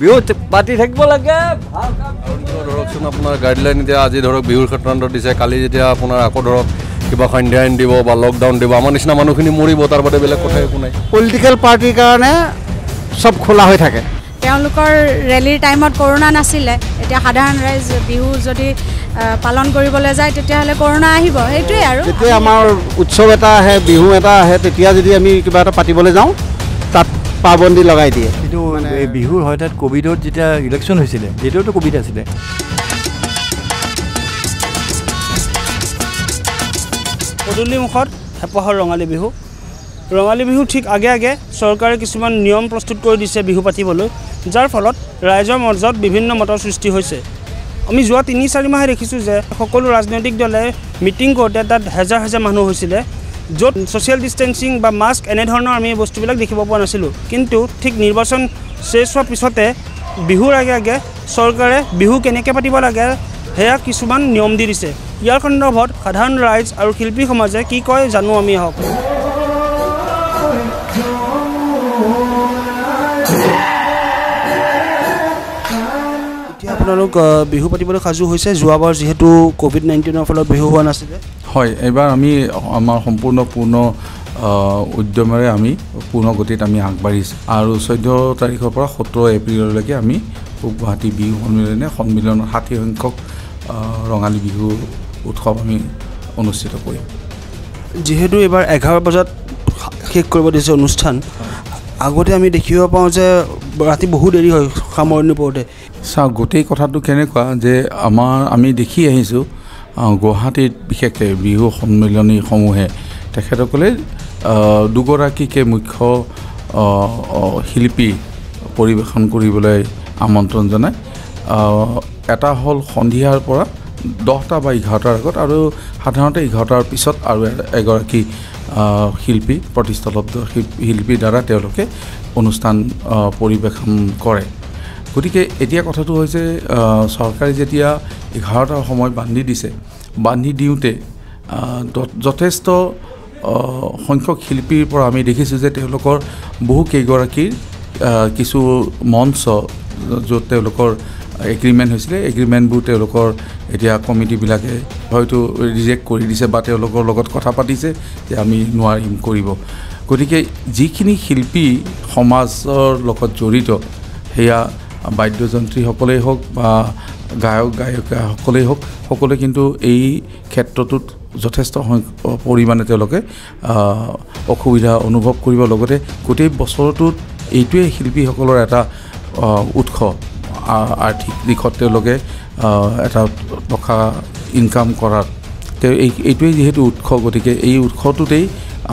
বিহু পাতি থাকিব লাগে। ধৰকচোন আপোনাৰ গাইডলাইন এতিয়া আজি ধৰক বিহুৰ ক্ষেত্ৰত দিছে কালি যেতিয়া আপোনাৰ আকৌ ধৰক কিবা সন্ধ্যা আইন দিব বা লকডাউন দিব আমাৰ নিচিনা মানুহখিনি মৰিব তাৰ বাদে বেলেগ কথা একো নাই। পলিটিকেল পাৰ্টিৰ কাৰণে চব খোলা হৈ থাকে। তেওঁলোকৰ ৰেলীৰ টাইমত কৰোণা নাছিলে। এতিয়া সাধাৰণ ৰাইজ বিহু যদি পালন কৰিবলৈ যায় তেতিয়াহ'লে কৰোণা আহিব। সেইটোৱে আৰু। যেতিয়া আমাৰ উৎসৱ এটা আহে বিহু এটা আহে তেতিয়া যদি আমি কিবা এটা পাতিবলৈ যাওঁ পাবন্দী লগাই দিয়ে। কিন্তু এই বিহুৰ হঠাৎ ক'ভিডত যেতিয়া ইলেকশ্যন হৈছিলে তেতিয়াওতো ক'ভিড আছিলে। পদূলিমুখত হেঁপাহৰ ৰঙালী বিহু। ৰঙালী বিহু ঠিক আগে আগে চৰকাৰে কিছুমান নিয়ম প্ৰস্তুত কৰি দিছে বিহু পাতিবলৈ যাৰ ফলত ৰাইজৰ মাজত বিভিন্ন মতৰ সৃষ্টি হৈছে। আমি যোৱা তিনি চাৰি মাহে দেখিছোঁ যে সকলো ৰাজনৈতিক দলে মিটিং কৰোঁতে তাত হেজাৰ হেজাৰ মানুহ হৈছিলে। য'ত ছ'চিয়েল ডিষ্টেঞ্চিং বা মাস্ক এনেধৰণৰ আমি বস্তুবিলাক দেখিব পোৱা নাছিলোঁ। কিন্তু ঠিক নিৰ্বাচন শেষ হোৱাৰ পিছতে বিহুৰ আগে আগে চৰকাৰে বিহু কেনেকৈ পাতিব লাগে সেয়া কিছুমান নিয়ম দি দিছে। ইয়াৰ সন্দৰ্ভত সাধাৰণ ৰাইজ আৰু শিল্পী সমাজে কি কয় জানো আমি আহক। আপোনালোক বিহু পাতিবলৈ সাজু হৈছে। যোৱাবাৰ যিহেতু ক'ভিড নাইণ্টিনৰ ফলত বিহু হোৱা নাছিলে। হয় এইবাৰ আমি আমাৰ সম্পূৰ্ণ পূৰ্ণ উদ্যমেৰে আমি পূৰ্ণ গতিত আমি আগবাঢ়িছোঁ। আৰু চৈধ্য তাৰিখৰ পৰা সোতৰ এপ্ৰিললৈকে আমি পূব গুৱাহাটী বিহু সন্মিলনে সন্মিলনৰ ষাঠি সংখ্যক ৰঙালী বিহু উৎসৱ আমি অনুষ্ঠিত কৰিম। যিহেতু এইবাৰ এঘাৰ বজাত শেষ কৰিব দিছে অনুষ্ঠান আগতে আমি দেখিব পাওঁ যে ৰাতি বহু দেৰি হয় সামৰণি পৰোঁতে। চাওক গোটেই কথাটো কেনেকুৱা যে আমাৰ আমি দেখি আহিছোঁ আহ, গুৱাহাটীত বিশেষকৈ বিহু সন্মিলনীসমূহে তেখেতসকলে দুগৰাকীকে মুখ্য শিল্পী পৰিৱেশন কৰিবলৈ আমন্ত্ৰণ জনায়। এটা হ'ল সন্ধিয়াৰ পৰা দহটা বা এঘাৰটাৰ আগত আৰু সাধাৰণতে এঘাৰটাৰ পিছত আৰু এগৰাকী শিল্পী প্ৰতিষ্ঠালব্ধ শিল- শিল্পীৰ দ্বাৰা তেওঁলোকে অনুষ্ঠান পৰিৱেশন কৰে। গতিকে এতিয়া কথাটো হৈছে চৰকাৰে যেতিয়া এঘাৰটাৰ সময় বান্ধি দিছে। বান্ধি দিওঁতে যথেষ্ট সংখ্যক শিল্পীৰ পৰা আমি দেখিছোঁ যে তেওঁলোকৰ বহু কেইগৰাকীৰ কিছু মঞ্চ য'ত তেওঁলোকৰ এগ্ৰিমেণ্ট হৈছিলে। এগ্ৰিমেণ্টবোৰ তেওঁলোকৰ এতিয়া কমিটিবিলাকে হয়তো ৰিজেক্ট কৰি দিছে বা তেওঁলোকৰ লগত কথা পাতিছে যে আমি নোৱাৰিম কৰিব। গতিকে যিখিনি শিল্পী সমাজৰ লগত জড়িত সেয়া বাদ্যযন্ত্ৰীসকলেই হওক বা গায়ক গায়িকাসকলেই হওক সকলোৱে কিন্তু এই ক্ষেত্ৰটোত যথেষ্ট পৰিমাণে তেওঁলোকে অসুবিধা অনুভৱ কৰিব। লগতে গোটেই বছৰটোত এইটোৱে শিল্পীসকলৰ এটা উৎস আৰ্থিক দিশত তেওঁলোকে এটা টকা ইনকাম কৰাত। তেওঁ এই এইটোৱেই যিহেতু উৎস গতিকে এই উৎসটোতেই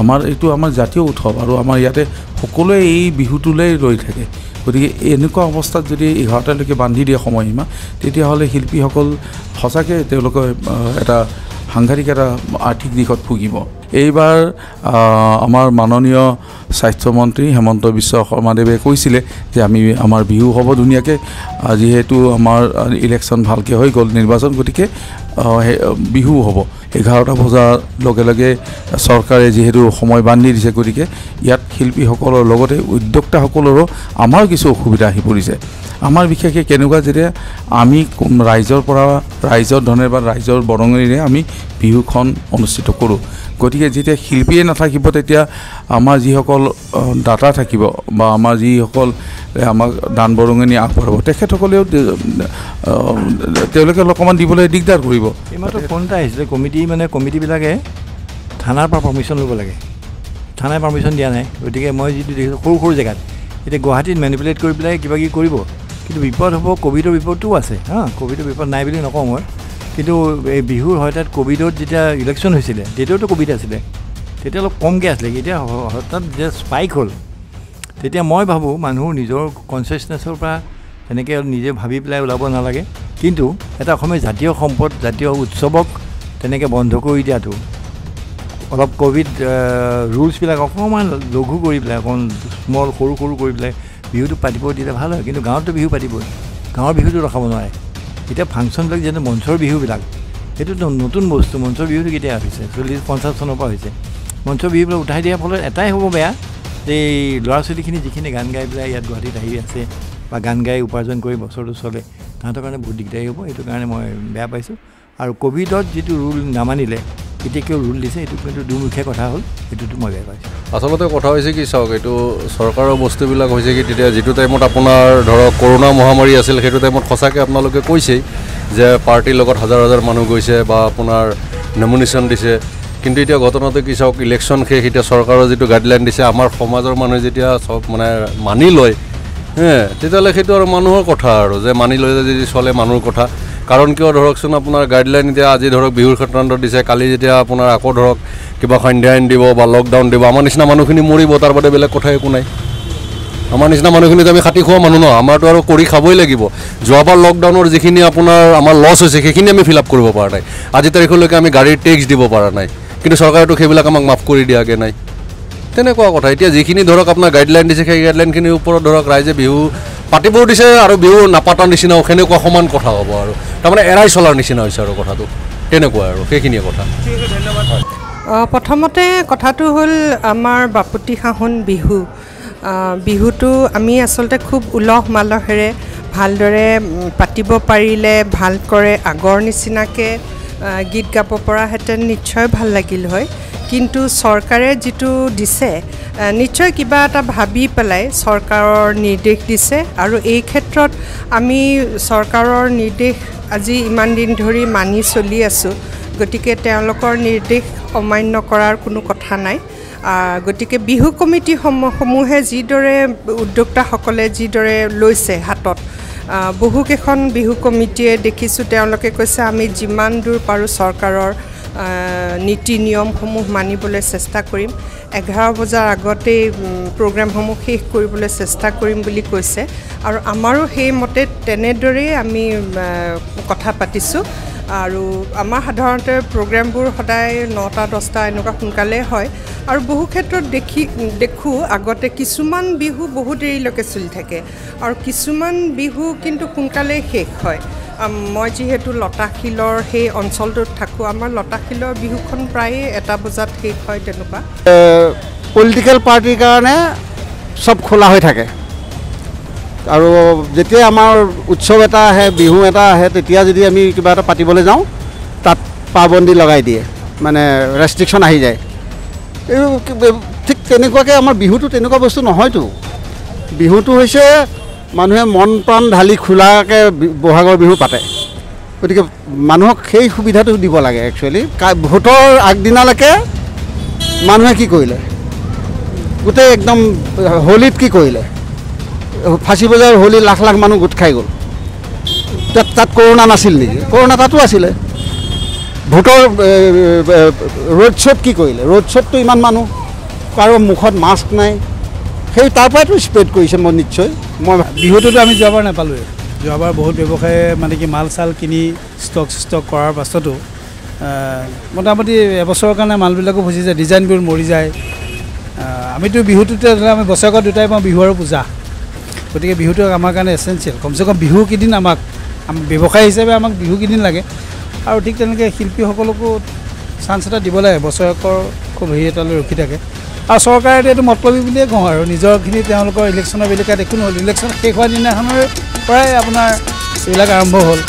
আমাৰ এইটো আমাৰ জাতীয় উৎসৱ আৰু আমাৰ ইয়াতে সকলোৱে এই বিহুটোলৈ ৰৈ থাকে। গতিকে এনেকুৱা অৱস্থাত যদি এঘাৰটালৈকে বান্ধি দিয়ে সময়সীমা তেতিয়াহ'লে শিল্পীসকল সঁচাকৈ তেওঁলোকে এটা সাংঘাতিক এটা আৰ্থিক দিশত ভুগিব। এইবাৰ আমাৰ মাননীয় স্বাস্থ্যমন্ত্ৰী হেমন্ত বিশ্ব শৰ্মাদেৱে কৈছিলে যে আমি আমাৰ বিহু হ'ব ধুনীয়াকৈ। যিহেতু আমাৰ ইলেকশ্যন ভালকৈ হৈ গ'ল নিৰ্বাচন গতিকে বিহু হ'ব। এঘাৰটা বজাৰ লগে লগে চৰকাৰে যিহেতু সময় বান্ধি দিছে গতিকে ইয়াত শিল্পীসকলৰ লগতে উদ্যোক্তাসকলৰো আমাৰ কিছু অসুবিধা আহি পৰিছে। আমাৰ বিশেষকৈ কেনেকুৱা যেতিয়া আমি ৰাইজৰ পৰা ৰাইজৰ ধনে বা ৰাইজৰ বৰঙণিৰে আমি বিহুখন অনুষ্ঠিত কৰোঁ। গতিকে যেতিয়া শিল্পীয়ে নাথাকিব তেতিয়া আমাৰ যিসকল দাতা থাকিব বা আমাৰ যিসকল আমাক দান বৰঙণি আগবঢ়াব তেখেতসকলেও তেওঁলোকে অকণমান দিবলৈ দিগদাৰ কৰিব। এইমাত্ৰ ফোন এটা আহিছিলে কমিটি মানে কমিটিবিলাকে থানাৰ পৰা পাৰ্মিশ্যন ল'ব লাগে। থানাই পাৰ্মিশ্যন দিয়া নাই গতিকে মই যিটো দেখিছোঁ সৰু সৰু জেগাত। এতিয়া গুৱাহাটীত মেনিপুলেট কৰি পেলাই কিবা কিবি কৰিব কিন্তু বিপদ হ'ব ক'ভিডৰ বিপদটোও আছে হা ক'ভিডৰ বিপদ নাই বুলি নকওঁ মই। কিন্তু এই বিহুৰ হঠাৎ ক'ভিডত যেতিয়া ইলেকশ্যন হৈছিলে তেতিয়াওতো ক'ভিড আছিলে। তেতিয়া অলপ কমকৈ আছিলে এতিয়া হঠাৎ যে স্পাইক হ'ল তেতিয়া মই ভাবোঁ মানুহ নিজৰ কনচিয়াছনেছৰ পৰা তেনেকৈ নিজে ভাবি পেলাই ওলাব নালাগে। কিন্তু এটা অসমীয়া জাতীয় সম্পদ জাতীয় উৎসৱক তেনেকৈ বন্ধ কৰি দিয়াটো অলপ ক'ভিড ৰুলছবিলাক অকণমান লঘু কৰি পেলাই অকণমান স্মল সৰু সৰু কৰি পেলাই বিহুটো পাতিব দিলে ভাল হয়। কিন্তু গাঁৱততো বিহু পাতিবই। গাঁৱৰ বিহুটো ৰখাব নোৱাৰে। এতিয়া ফাংচনবিলাক যেনে মঞ্চৰ বিহুবিলাক সেইটোতো নতুন বস্তু মঞ্চৰ বিহুটো কেতিয়া হৈছে? চল্লিছ পঞ্চাছ চনৰ পৰা হৈছে। মঞ্চৰ বিহুবিলাক উঠাই দিয়াৰ ফলত এটাই হ'ব বেয়া যে এই ল'ৰা ছোৱালীখিনি যিখিনি গান গাই পেলাই ইয়াত গুৱাহাটীত আহি আছে বা গান গাই উপাৰ্জন কৰি বছৰটো চলে তাহাঁতৰ কাৰণে বহুত দিগদাৰী হ'ব সেইটো কাৰণে মই বেয়া পাইছোঁ। আৰু ক'ভিডত যিটো ৰুল নামানিলে এতিয়া কিয় ৰুল দিছে সেইটো কিন্তু দুমুখীয়া কথা হ'ল সেইটোতো মই বেয়া পাইছোঁ। আচলতে কথা হৈছে কি চাওক এইটো চৰকাৰৰ বস্তুবিলাক হৈছে কি তেতিয়া যিটো টাইমত আপোনাৰ ধৰক কৰোণা মহামাৰী আছিল সেইটো টাইমত সঁচাকৈ আপোনালোকে কৈছেই যে পাৰ্টীৰ লগত হাজাৰ হাজাৰ মানুহ গৈছে বা আপোনাৰ নমিনেশ্যন দিছে। কিন্তু এতিয়া ঘটনাটো কি চাওক ইলেকশ্যন শেষ এতিয়া চৰকাৰৰ যিটো গাইডলাইন দিছে আমাৰ সমাজৰ মানুহে যেতিয়া চব মানে মানি লয় তেতিয়াহ'লে সেইটো আৰু মানুহৰ কথা আৰু যে মানি লৈ যদি চলে মানুহৰ কথা। কাৰণ কিয় ধৰকচোন আপোনাৰ গাইডলাইন এতিয়া আজি ধৰক বিহুৰ ক্ষেত্ৰত দিছে কালি যেতিয়া আপোনাৰ আকৌ ধৰক কিবা সন্ধ্যা আইন দিব বা লকডাউন দিব আমাৰ নিচিনা মানুহখিনি মৰিব তাৰ বাদে বেলেগ কথা একো নাই। আমাৰ নিচিনা মানুহখিনিতো আমি খাটি খোৱা মানুহ ন আমাৰতো আৰু কৰি খাবই লাগিব। যোৱাবাৰ লকডাউনৰ যিখিনি আপোনাৰ আমাৰ লছ হৈছে সেইখিনি আমি ফিল আপ কৰিব পৰা নাই। আজি তাৰিখলৈকে আমি গাড়ীৰ টেক্স দিব পৰা নাই। কিন্তু চৰকাৰেতো সেইবিলাক আমাক মাফ কৰি দিয়াগৈ নাই। তেনেকুৱা কথা। এতিয়া যিখিনি ধৰক আপোনাৰ গাইডলাইন দিছে সেই গাইডলাইনখিনিৰ ওপৰত ধৰক ৰাইজে বিহু পাতিবও দিছে আৰু বিহু নাপাতাৰ নিচিনাও সেনেকুৱা সমান কথা হ'ব আৰু। তাৰমানে এৰাই চলাৰ নিচিনা হৈছে আৰু কথাটো। তেনেকুৱা আৰু সেইখিনিয়ে কথা। প্ৰথমতে কথাটো হ'ল আমাৰ বাপতি সাহোন বিহু। বিহুটো আমি আচলতে খুব উলহ মালহেৰে ভালদৰে পাতিব পাৰিলে ভাল কৰে আগৰ নিচিনাকৈ গীত গাব পৰাহেঁতেন নিশ্চয় ভাল লাগিল হয়। কিন্তু চৰকাৰে যিটো দিছে নিশ্চয় কিবা এটা ভাবি পেলাই চৰকাৰৰ নিৰ্দেশ দিছে আৰু এই ক্ষেত্ৰত আমি চৰকাৰৰ নিৰ্দেশ আজি ইমান দিন ধৰি মানি চলি আছোঁ। গতিকে তেওঁলোকৰ নিৰ্দেশ অমান্য কৰাৰ কোনো কথা নাই। গতিকে বিহু কমিটিসমূহ সমূহে যিদৰে উদ্যোক্তাসকলে যিদৰে লৈছে হাতত বহুকেইখন বিহু কমিটিয়ে দেখিছোঁ তেওঁলোকে কৈছে আমি যিমান দূৰ পাৰোঁ চৰকাৰৰ নীতি নিয়মসমূহ মানিবলৈ চেষ্টা কৰিম। এঘাৰ বজাৰ আগতেই প্ৰগ্ৰেমসমূহ শেষ কৰিবলৈ চেষ্টা কৰিম বুলি কৈছে। আৰু আমাৰো সেইমতে তেনেদৰেই আমি কথা পাতিছোঁ। আৰু আমাৰ সাধাৰণতে প্ৰগ্ৰেমবোৰ সদায় নটা দহটা এনেকুৱা সোনকালে হয়। আৰু বহু ক্ষেত্ৰত দেখি দেখোঁ আগতে কিছুমান বিহু বহু দেৰিলৈকে চলি থাকে। আৰু কিছুমান বিহু কিন্তু সোনকালেই শেষ হয়। মই যিহেতু লতাশিলৰ সেই অঞ্চলটোত থাকোঁ আমাৰ লতাশিলৰ বিহুখন প্ৰায়ে এটা বজাত শেষ হয় তেনেকুৱা। পলিটিকেল পাৰ্টিৰ কাৰণে চব খোলা হৈ থাকে। আৰু যেতিয়া আমাৰ উৎসৱ এটা আহে বিহু এটা আহে তেতিয়া যদি আমি কিবা এটা পাতিবলৈ যাওঁ তাত পাবন্দী লগাই দিয়ে। মানে ৰেষ্ট্ৰিকশ্যন আহি যায়। ঠিক তেনেকুৱাকৈ আমাৰ বিহুটো তেনেকুৱা বস্তু নহয়তো। বিহুটো হৈছে মানুহে মন প্ৰাণ ঢালি খোলাকৈ বহাগৰ বিহু পাতে। গতিকে মানুহক সেই সুবিধাটো দিব লাগে একচুৱেলি ভোটৰ আগদিনালৈকে মানুহে কি কৰিলে? গোটেই একদম হোলীত কি কৰিলে? ফাঁচী বজাৰ হোলী লাখ লাখ মানুহ গোট খাই গ'ল। তাত তাত কৰোণা নাছিল নেকি? কৰোণা তাতো আছিলে। ভোটৰ ৰোড শ্ব'ত কি কৰিলে? ৰোড শ্ব'ততো ইমান মানুহ। কাৰো মুখত মাস্ক নাই। সেই তাৰ পৰাইতো স্প্ৰেড কৰিছে মই নিশ্চয়। মই বিহুটোতো আমি যোৱাবাৰ নাপালোঁৱে যোৱাবাৰ বহুত ব্যৱসায়ে মানে কি মাল চাল কিনি ষ্টক ষ্টক কৰাৰ পাছতো মোটামুটি এবছৰৰ কাৰণে মালবিলাকো ফচি যায় ডিজাইনবোৰ মৰি যায়। আমিতো বিহুটোতে ধৰা আমি বছৰেকত দুটাই পাওঁ বিহু আৰু পূজা। গতিকে বিহুটো আমাৰ কাৰণে এচেঞ্চিয়েল কমচে কম বিহু কেইদিন আমাক আম- ব্যৱসায় হিচাপে আমাক বিহু কেইদিন লাগে। আৰু ঠিক তেনেকৈ শিল্পীসকলকো চান্স এটা দিব লাগে বছৰেকৰ খুব হেৰি এটালৈ ৰখি থাকে। আৰু চৰকাৰে এইটো মতলবী বুলিয়ে কওঁ আৰু। নিজৰখিনি তেওঁলোকৰ ইলেকশ্যনৰ বেলিকাত একো নহ'ল। ইলেকশ্যন শেষ হোৱাৰ দিনাখনৰ পৰাই আপোনাৰ এইবিলাক আৰম্ভ হ'ল।